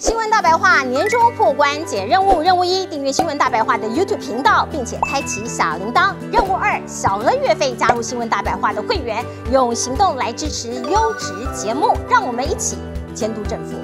新闻大白话年终破关解任务，任务一订阅新闻大白话的 YouTube 频道，并且开启小铃铛。任务二小额月费加入新闻大白话的会员，用行动来支持优质节目，让我们一起监督政府。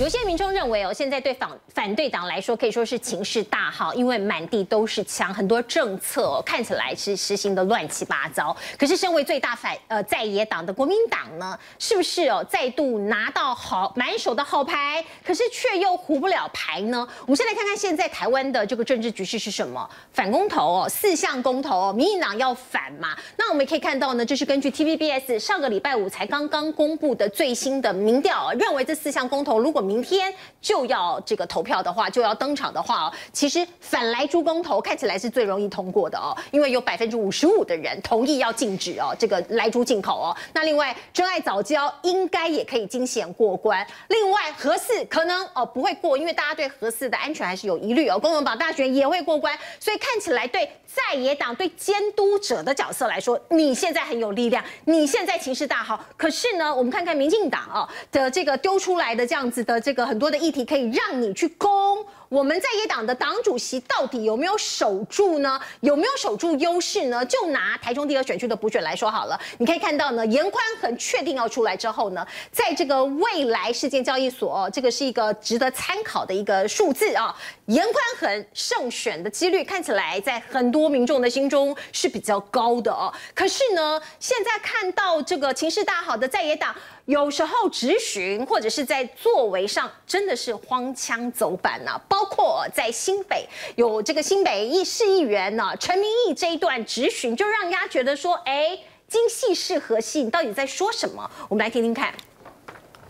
有些民众认为哦，现在对反反对党来说可以说是情势大好，因为满地都是枪，很多政策看起来是实行的乱七八糟。可是身为最大反呃在野党的国民党呢，是不是哦再度拿到好满手的好牌，可是却又胡不了牌呢？我们先来看看现在台湾的这个政治局势是什么？反公投哦，四项公投，民进党要反嘛？那我们可以看到呢，这是根据 TVBS 上个礼拜五才刚刚公布的最新的民调，认为这四项公投如果明天就要这个投票的话，就要登场的话哦，其实反来猪公投看起来是最容易通过的哦，因为有百分之五十五的人同意要禁止哦这个来猪进口哦。那另外真爱早教应该也可以惊险过关。另外核四可能哦不会过，因为大家对核四的安全还是有疑虑哦。公文保大学也会过关，所以看起来对在野党对监督者的角色来说，你现在很有力量，你现在情势大好。可是呢，我们看看民进党哦的这个丢出来的这样子的。这个很多的议题可以让你去攻，我们在野党的党主席到底有没有守住呢？有没有守住优势呢？就拿台中第二选区的补选来说好了，你可以看到呢，严宽很确定要出来之后呢，在这个未来事件交易所，这个是一个值得参考的一个数字啊。严宽很胜选的几率看起来在很多民众的心中是比较高的哦。可是呢，现在看到这个情势大好的在野党。有时候质询或者是在作为上真的是荒腔走板呐，包括在新北有这个新北议市议员呢陈明义这一段质询，就让人家觉得说，哎，精细是何系？你到底在说什么？我们来听听看。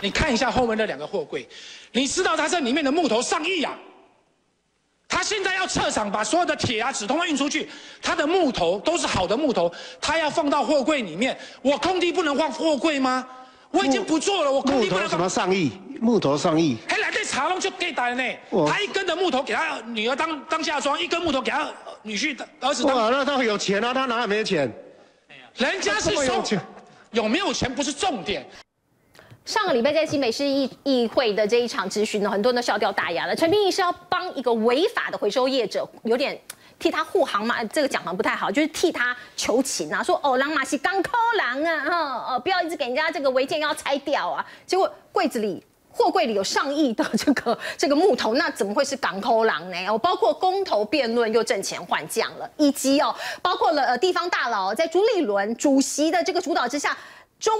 你看一下后面那两个货柜，你知道它这里面的木头上亿啊？他现在要撤场，把所有的铁啊、纸通通运出去，他的木头都是好的木头，他要放到货柜里面。我空地不能放货柜吗？我已经不做了，我木头什么上亿？木头上亿？还来这茶龙就给打了呢。他一根的木头给他女儿当当嫁妆，一根木头给他女婿的儿子。哇，那他有钱啊？他哪里没钱？人家是说 有没有钱不是重点。上个礼拜在新北市议议会的这一场质询呢，很多人都笑掉大牙了。陈明义是要帮一个违法的回收业者，有点。替他护航嘛，这个讲的不太好，就是替他求情啊，说哦，狼马是刚抠狼啊，哈，哦，不要一直给人家这个违建要拆掉啊。结果柜子里货柜里有上亿的这个 这个木头，那怎么会是港抠狼呢？哦，包括公投辩论又挣钱换将了，以及哦，包括了呃地方大佬在朱立伦主席的这个主导之下。中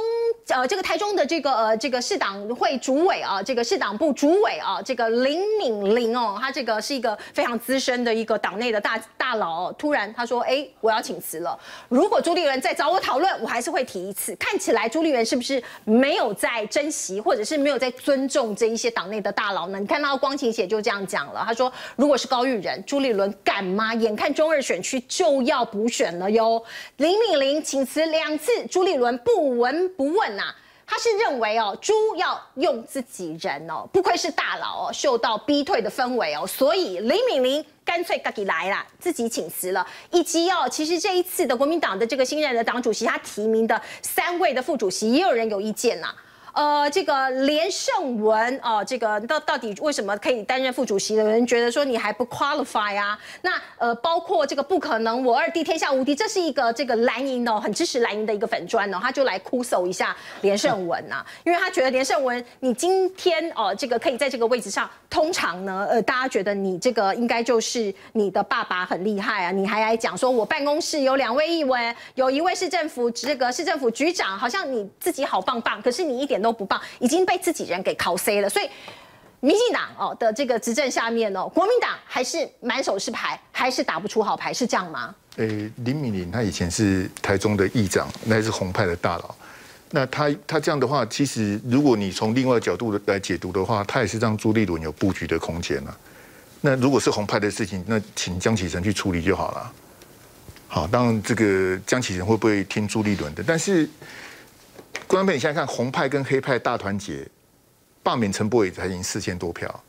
呃，这个台中的这个呃，这个市党会主委啊，这个市党部主委啊，这个林敏玲哦，他这个是一个非常资深的一个党内的大大佬，突然他说，哎，我要请辞了。如果朱立伦再找我讨论，我还是会提一次。看起来朱立伦是不是没有在珍惜，或者是没有在尊重这一些党内的大佬呢？你看到光晴姐就这样讲了，他说，如果是高玉仁，朱立伦敢吗？眼看中二选区就要补选了哟。林敏玲请辞两次，朱立伦不闻。人不问呐，他是认为哦，猪要用自己人哦，不愧是大佬哦，受到逼退的氛围哦，所以李敏玲干脆自己来了，自己请辞了。以及哦，其实这一次的国民党的这个新任的党主席，他提名的三位的副主席，也有人有意见呐。呃，这个连胜文哦，这个到到底为什么可以担任副主席的人觉得说你还不 qualify 啊？那呃，包括这个不可能，我二弟天下无敌，这是一个这个蓝营哦，很支持蓝营的一个粉砖哦，他就来哭诉一下连胜文呐，因为他觉得连胜文你今天哦，这个可以在这个位置上，通常呢，呃，大家觉得你这个应该就是你的爸爸很厉害啊，你还来讲说我办公室有两位议员，有一位市政府这个市政府局长，好像你自己好棒棒，可是你一点都。不棒，已经被自己人给考 C 了，所以民进党哦的这个执政下面哦，国民党还是满手是牌，还是打不出好牌，是这样吗？呃，林敏玲他以前是台中的议长，那是红派的大佬，那他他这样的话，其实如果你从另外角度来解读的话，他也是让朱立伦有布局的空间了。那如果是红派的事情，那请江启臣去处理就好了。好，当然这个江启臣会不会听朱立伦的？但是。观众朋友，你现在看红派跟黑派大团结，罢免陈柏伟才赢四千多票。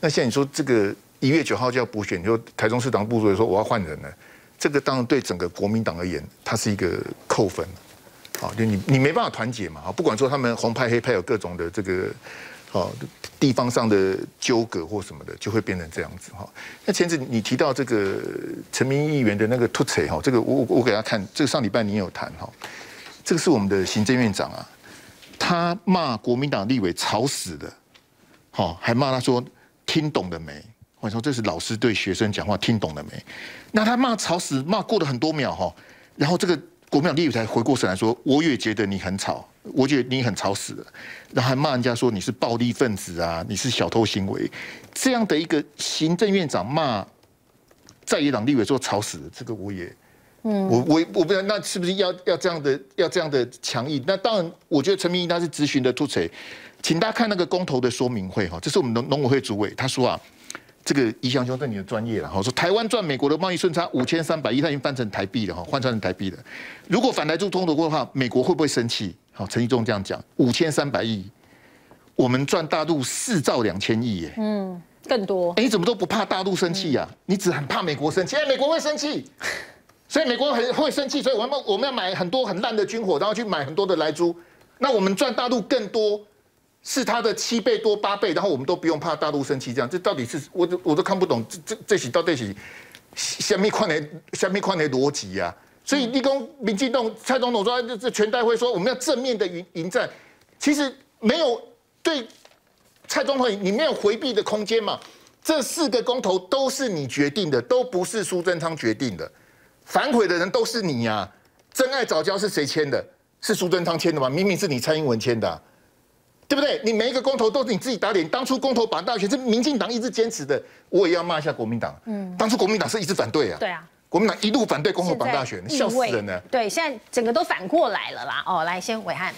那现在你说这个一月九号就要补选，就台中市党部主任说我要换人了，这个当然对整个国民党而言，它是一个扣分。好，就你你没办法团结嘛，啊，不管说他们红派黑派有各种的这个，哦，地方上的纠葛或什么的，就会变成这样子哈。那前次你提到这个陈明议员的那个突锤哈，这个我我给他看，这个上礼拜你有谈哈，这个是我们的行政院长啊，他骂国民党立委吵死的，好，还骂他说听懂了没？我说这是老师对学生讲话听懂了没？那他骂吵死，骂过了很多秒哈，然后这个。国民党立委才回过神来说：“我也觉得你很吵，我觉得你很吵死了。”然后还骂人家说你是暴力分子啊，你是小偷行为。这样的一个行政院长骂在野党立委说吵死了，这个我也，嗯，我我我不知道那是不是要要这样的要这样的强硬？那当然，我觉得陈明义他是咨询的突锤，请大家看那个公投的说明会哈，这是我们农农委会主委他说啊。这个宜祥兄，这你的专业了哈。说台湾赚美国的贸易顺差五千三百亿，他已经翻成台币了哈，换算成台币了。如果反台做通投过的话，美国会不会生气？好，陈义忠这样讲，五千三百亿，我们赚大陆四兆两千亿耶。嗯，更多。哎，你怎么都不怕大陆生气呀？你只很怕美国生气。哎，美国会生气，所以美国很会生气，所以我们我们要买很多很烂的军火，然后去买很多的来猪，那我们赚大陆更多。是他的七倍多八倍，然后我们都不用怕大陆生气，这样这到底是我都我都看不懂，这这这起到底是下面矿的下面矿的逻辑呀？所以立功民进党蔡总统说这这全代会说我们要正面的迎迎战，其实没有对蔡总统你没有回避的空间嘛？这四个公投都是你决定的，都不是苏贞昌决定的，反悔的人都是你呀！真爱早教是谁签的？是苏贞昌签的吗？明明是你蔡英文签的。对不对？你每一个公投都是你自己打脸。当初公投绑大选是民进党一直坚持的，我也要骂一下国民党。嗯，当初国民党是一直反对啊。对啊，国民党一路反对公投绑大选，笑死人了。对，现在整个都反过来了啦。哦，来先伟汉。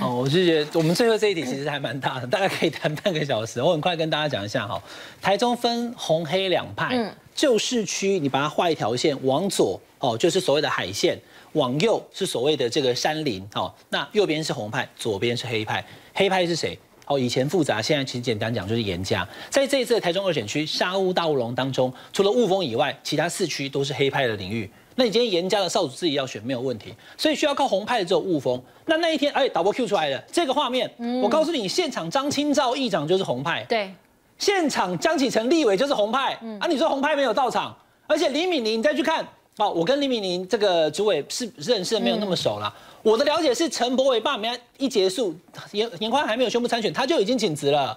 哦，我是觉得我们最后这一题其实还蛮大的，大概可以谈半个小时。我很快跟大家讲一下哈，台中分红黑两派。嗯，旧市区你把它画一条线，往左哦就是所谓的海线，往右是所谓的这个山林。哦，那右边是红派，左边是黑派。黑派是谁？哦，以前复杂，现在其实简单讲就是严家。在这一次的台中二选区沙屋大乌龙当中，除了雾峰以外，其他四区都是黑派的领域。那你今天严家的少主自己要选没有问题，所以需要靠红派的只有雾峰。那那一天，哎，导播 Q 出来了这个画面，我告诉你，现场张清照议长就是红派，对，现场江启臣立委就是红派，啊，你说红派没有到场，而且李敏玲你再去看，哦，我跟李敏玲这个主委是认识的没有那么熟了。我的了解是，陈柏伟罢免一结束，严严宽还没有宣布参选，他就已经请辞了。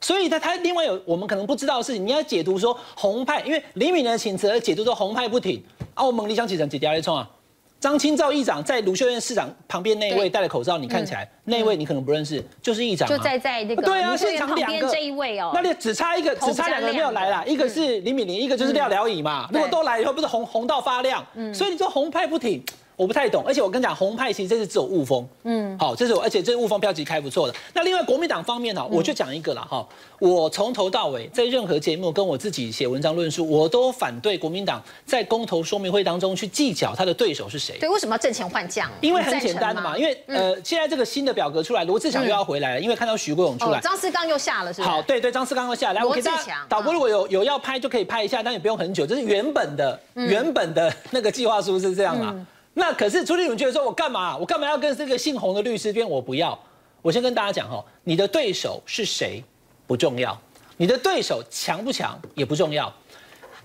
所以他他另外有我们可能不知道的事情，你要解读说红派，因为李敏的请辞而解读说红派不挺。啊，我们理想启程姐姐来冲啊！张清照议长在卢秀燕市长旁边那一位戴了口罩，你看起来那一位你可能不认识，就是议长。就在在那个对啊，现场两个这一位哦，那里只差一个，只差两个没有来啦，一个是李敏玲，一个就是廖了以嘛。如果都来以后，不是红红到发亮？嗯，所以你说红派不挺。我不太懂，而且我跟你讲，红派其实这是只有雾峰，嗯，好，这是我，而且这雾峰票其实开不错的。那另外国民党方面呢，我就讲一个了哈，我从头到尾在任何节目跟我自己写文章论述，我都反对国民党在公投说明会当中去计较他的对手是谁。对，为什么要挣钱换将？因为很简单的嘛，因为呃，现在这个新的表格出来，罗志祥又要回来了，因为看到徐国勇出来，张思刚又下了，是吧？好，对对，张思刚又下来。罗志祥，导播如果有有要拍就可以拍一下，但也不用很久，这是原本的原本的那个计划书是这样嘛。那可是朱立伦觉得说，我干嘛？我干嘛要跟这个姓洪的律师编？我不要。我先跟大家讲哈，你的对手是谁不重要，你的对手强不强也不重要。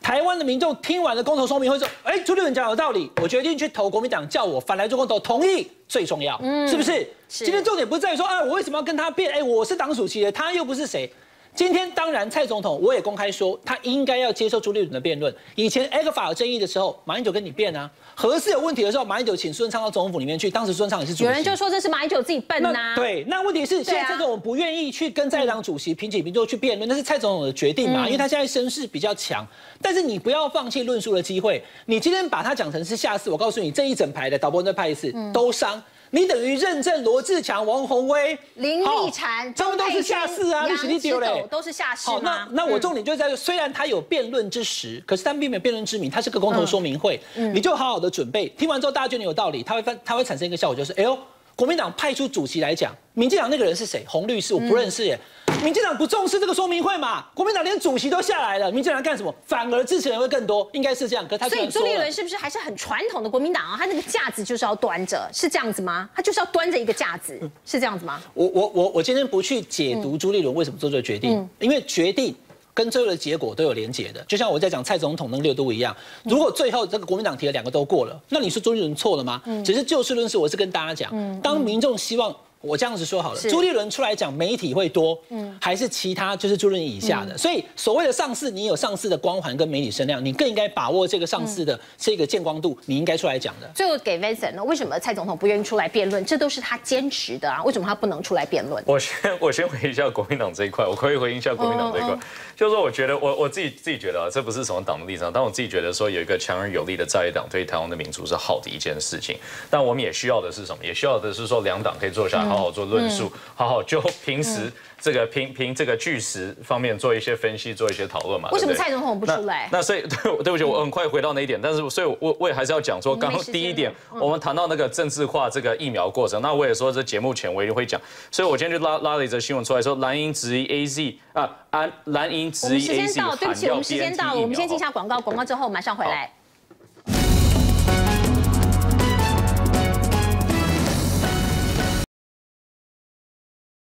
台湾的民众听完了公投说明会说，哎，朱立伦讲有道理，我决定去投国民党，叫我反来做公投，同意最重要，是不是？今天重点不是在于说，啊，我为什么要跟他辩？哎，我是党主席的，他又不是谁。今天当然，蔡总统我也公开说，他应该要接受朱立伦的辩论。以前 A 克法有争议的时候，马英九跟你辩啊；核四有问题的时候，马英九请孙昌到总统府里面去。当时孙昌也是主席。有人就说这是马英九自己笨呐。对，那问题是现在这种不愿意去跟在党主席平起平坐去辩论，那是蔡总统的决定嘛？因为他现在声势比较强。但是你不要放弃论述的机会。你今天把他讲成是下次，我告诉你，这一整排的导播再拍一次都伤。你等于认证罗志强、王宏威、林立婵，他们都是下士啊，你史蒂丢嘞，都是下士好，那那我重点就在，虽然他有辩论之时，可是他并没有辩论之名，他是个公投说明会，你就好好的准备，听完之后大家觉得有道理，他会他会产生一个效果，就是哎呦，国民党派出主席来讲，民进党那个人是谁？洪律师我不认识耶。民进党不重视这个说明会嘛？国民党连主席都下来了，民进党干什么？反而支持人会更多，应该是这样。可他所以朱立伦是不是还是很传统的国民党啊？他那个架子就是要端着，是这样子吗？他就是要端着一个架子，是这样子吗？我我我我今天不去解读朱立伦为什么做这个决定，因为决定。跟最后的结果都有连结的，就像我在讲蔡总统那个六度一样。如果最后这个国民党提的两个都过了，那你说朱立伦错了吗？只是就事论事，我是跟大家讲，当民众希望。我这样子说好了，朱立伦出来讲媒体会多，嗯，还是其他就是朱立伦以下的，所以所谓的上市，你有上市的光环跟媒体声量，你更应该把握这个上市的这个见光度，你应该出来讲的。最后给 Vincent 呢，为什么蔡总统不愿意出来辩论？这都是他坚持的啊，为什么他不能出来辩论？我先我先回应一下国民党这一块，我可以回应一下国民党这一块，就是说我觉得我我自己自己觉得啊，这不是什么党的立场，但我自己觉得说有一个强而有力的在野党对台湾的民主是好的一件事情，但我们也需要的是什么？也需要的是说两党可以坐下来好好做论述。好好就平时这个凭凭这个巨石方面做一些分析，做一些讨论嘛。为什么蔡总统不出来？那所以 对对不起，我很快回到那一点。但是所以，我我也还是要讲说，刚刚第一点，我们谈到那个政治化这个疫苗过程。那我也说，这节目前我一定会讲。所以我今天就拉拉了一则新闻出来说，蓝营质疑 A Z 啊，蓝蓝营质疑 A Z 时间到对不起，我们时间到了，我们先进一下广告，广告之后马上回来。